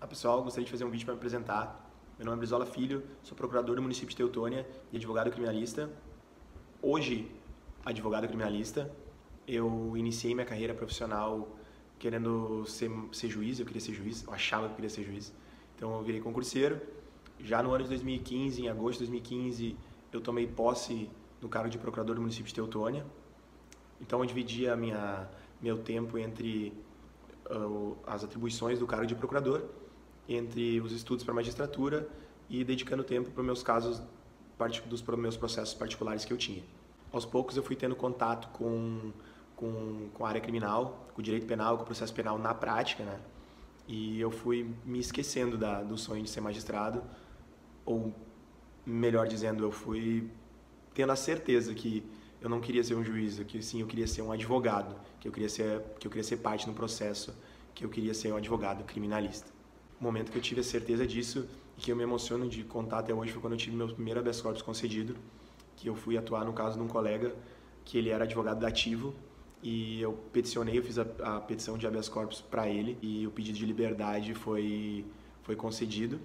Olá pessoal, gostaria de fazer um vídeo para me apresentar. Meu nome é Brizola Filho, sou procurador do município de Teutônia e advogado criminalista. Hoje, advogado criminalista, eu iniciei minha carreira profissional querendo ser, ser juiz, eu queria ser juiz, eu achava que eu queria ser juiz. Então eu virei concurseiro. Já no ano de 2015, em agosto de 2015, eu tomei posse no cargo de procurador do município de Teutônia. Então eu dividia minha, meu tempo entre uh, as atribuições do cargo de procurador entre os estudos para magistratura e dedicando tempo para meus casos, dos meus processos particulares que eu tinha. Aos poucos eu fui tendo contato com, com, com a área criminal, com o direito penal, com o processo penal na prática, né? E eu fui me esquecendo da, do sonho de ser magistrado, ou melhor dizendo, eu fui tendo a certeza que eu não queria ser um juiz, que sim, eu queria ser um advogado, que eu queria ser, que eu queria ser parte no processo, que eu queria ser um advogado criminalista o momento que eu tive a certeza disso e que eu me emociono de contar até hoje foi quando eu tive meu primeiro habeas corpus concedido, que eu fui atuar no caso de um colega que ele era advogado da Ativo e eu peticionei, eu fiz a, a petição de habeas corpus para ele e o pedido de liberdade foi foi concedido.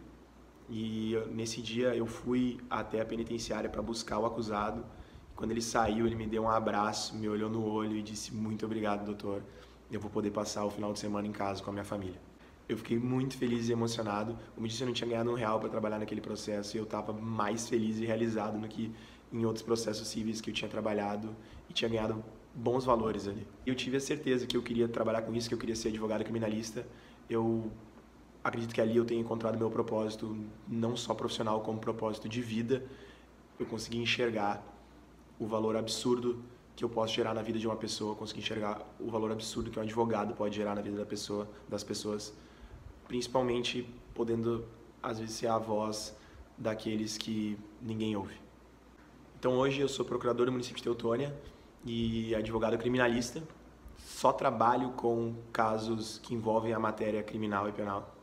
E nesse dia eu fui até a penitenciária para buscar o acusado. Quando ele saiu, ele me deu um abraço, me olhou no olho e disse: "Muito obrigado, doutor. Eu vou poder passar o final de semana em casa com a minha família." Eu fiquei muito feliz e emocionado. Como disse, eu não tinha ganhado um real para trabalhar naquele processo e eu estava mais feliz e realizado do que em outros processos civis que eu tinha trabalhado e tinha ganhado bons valores ali. Eu tive a certeza que eu queria trabalhar com isso, que eu queria ser advogado criminalista. Eu acredito que ali eu tenho encontrado meu propósito, não só profissional, como propósito de vida. Eu consegui enxergar o valor absurdo que eu posso gerar na vida de uma pessoa, consegui enxergar o valor absurdo que um advogado pode gerar na vida da pessoa, das pessoas principalmente podendo às vezes ser a voz daqueles que ninguém ouve. Então hoje eu sou procurador do município de Teutônia e advogado criminalista. Só trabalho com casos que envolvem a matéria criminal e penal.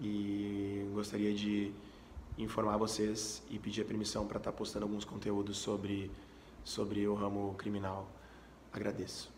E gostaria de informar vocês e pedir a permissão para estar postando alguns conteúdos sobre sobre o ramo criminal. Agradeço.